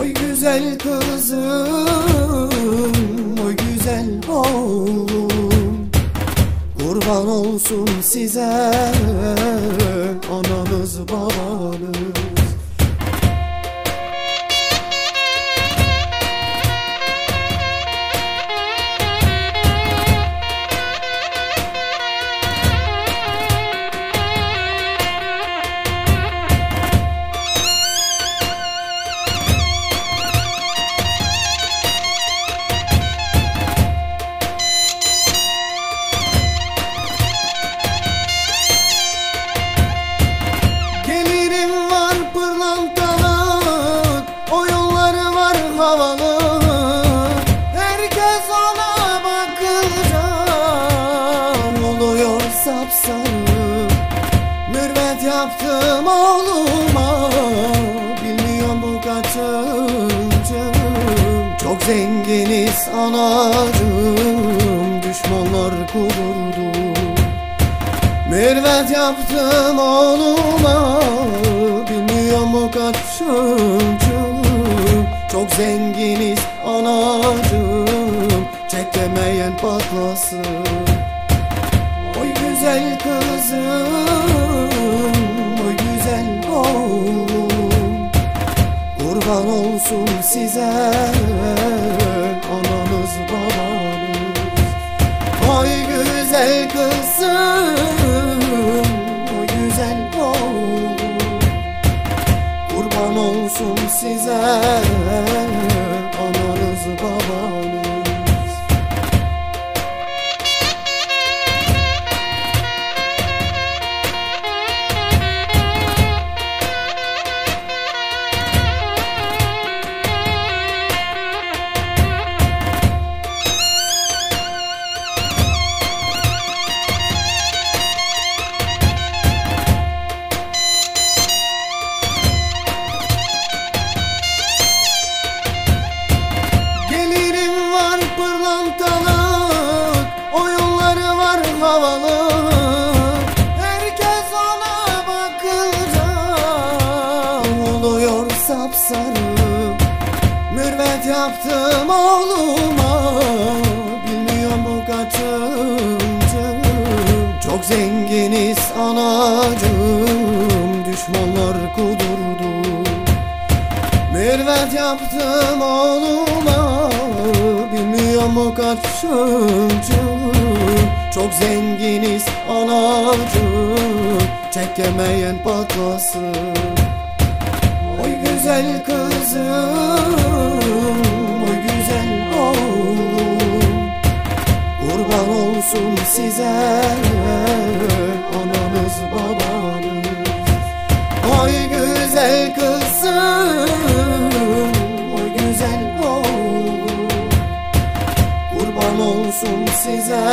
Oy güzel kızım, oy güzel oğlum. Kurban olsun size ananız babanız yaptım oğluma Bilmiyorum bu kaçıncı Çok zenginiz anacım Düşmanlar kudurdu Mürvet yaptım oğluma. Bilmiyorum o kaçıncı Çok zenginiz anacım Çekemeyen patlasın. Oy güzel kızım Kurban olsun size Ananız babanız. Oy güzel kızım Oy güzel oğlum. Kurban olsun size yaptım oğluma? Bilmiyorum bu kaçıncı? Çok zenginiz anacım Düşmanlar kudurdu. Mürvet yaptım oğluma? Bilmiyorum o kaçıncı? Çok zenginiz anacım Çekemeyen patlasın Oy güzel kızım olsun size. Ananız babanız. Oy güzel kızım Oy güzel oğlum. Kurban olsun size